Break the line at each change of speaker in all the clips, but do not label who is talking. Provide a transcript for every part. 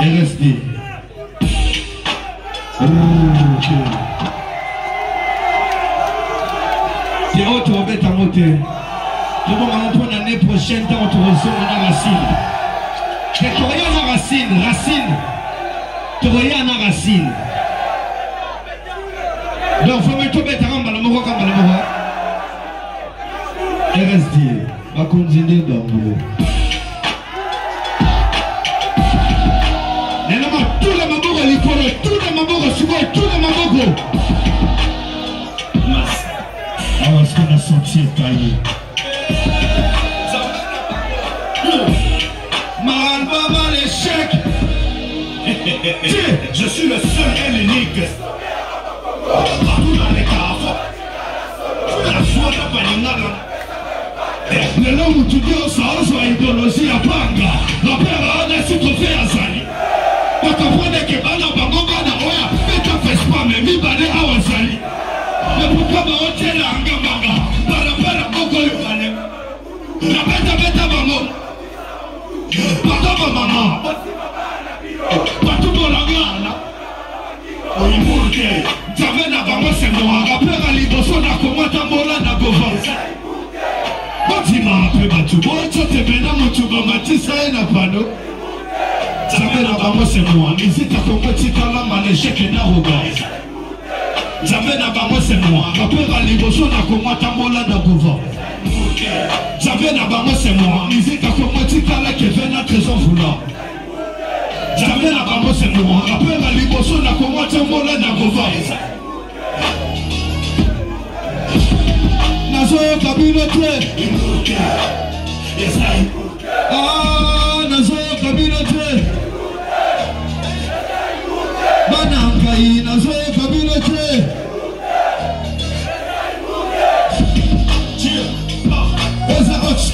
RSD. Théo, tu remettes en hauteur. Demande à Antoine l'année prochaine, quand on te reçoit, on a Racine. Rétorien à Racine, Racine. Torien à Racine. Donc, faut mettre tout bête à Rambala Moro, Rambala Moro. RSD, va continuer dans le Tout tout les tout le tout le magogo. Alors ah, est-ce qu'on a senti va l'échec. Je suis le seul et l'unique. Partout dans les carrefours. Tout la foi de nabetabeta bango patoko mama patukolanga oyibur te nzambe na bango sengowaka mpeka liboso na komwata mbola na govanse bandima mpe bato bocote mena motu bamatisa ye na pano nzambe na bango sengowa ezita kongotikalama na esheke na rogai nzambe na bango sengowa kapeka liboso na komwata mbola na govanse nzambe na bango semora izikasoma tikalaki evena trésor voulant nzambe na bango semora apre na liboso na kongo te mbola na kovaisa nazoyoka bino te Ah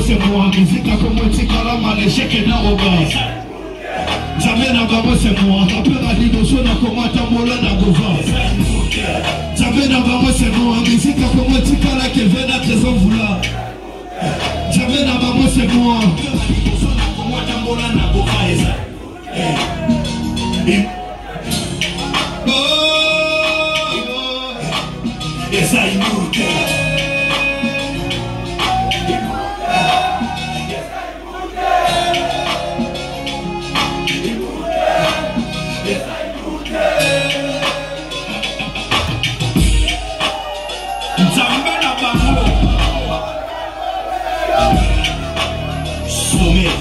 se moi mizika komo etikala malesheke na robar nzambe na bango se moi kapera liboso nakoma tambola na gova nzambe na bango se moi mizika komo etikala keve na trésor vula nzambe na bango se moi transformer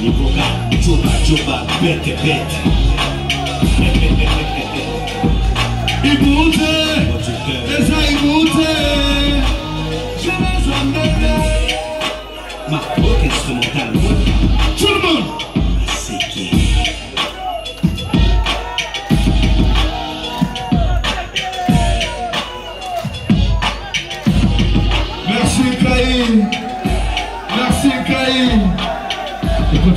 Nivoka, joba, joba, bete, bete Ibute, esa ibute J'ai besoin de Ma rock instrumentale Tout le monde